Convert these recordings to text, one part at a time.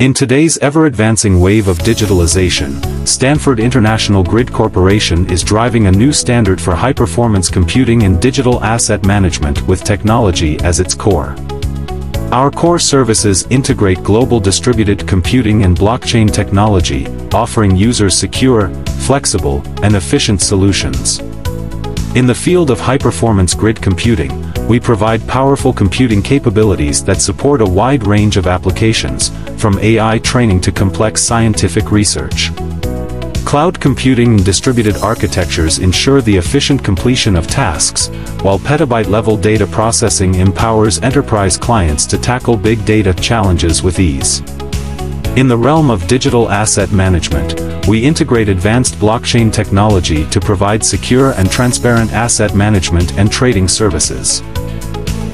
In today's ever-advancing wave of digitalization, Stanford International Grid Corporation is driving a new standard for high-performance computing and digital asset management with technology as its core. Our core services integrate global distributed computing and blockchain technology, offering users secure, flexible, and efficient solutions. In the field of high-performance grid computing, we provide powerful computing capabilities that support a wide range of applications, from AI training to complex scientific research. Cloud computing and distributed architectures ensure the efficient completion of tasks, while petabyte-level data processing empowers enterprise clients to tackle big data challenges with ease. In the realm of digital asset management, we integrate advanced blockchain technology to provide secure and transparent asset management and trading services.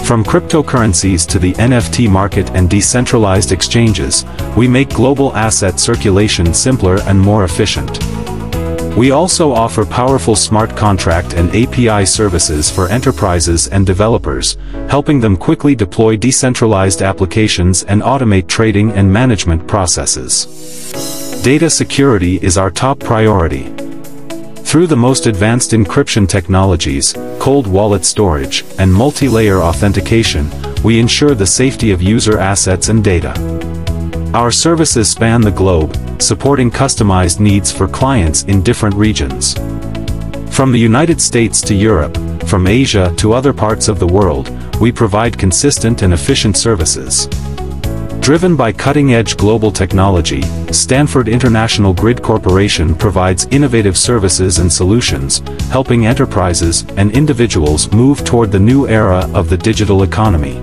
From cryptocurrencies to the NFT market and decentralized exchanges, we make global asset circulation simpler and more efficient. We also offer powerful smart contract and API services for enterprises and developers, helping them quickly deploy decentralized applications and automate trading and management processes. Data security is our top priority. Through the most advanced encryption technologies, cold wallet storage, and multi-layer authentication, we ensure the safety of user assets and data. Our services span the globe, supporting customized needs for clients in different regions. From the United States to Europe, from Asia to other parts of the world, we provide consistent and efficient services. Driven by cutting-edge global technology, Stanford International Grid Corporation provides innovative services and solutions, helping enterprises and individuals move toward the new era of the digital economy.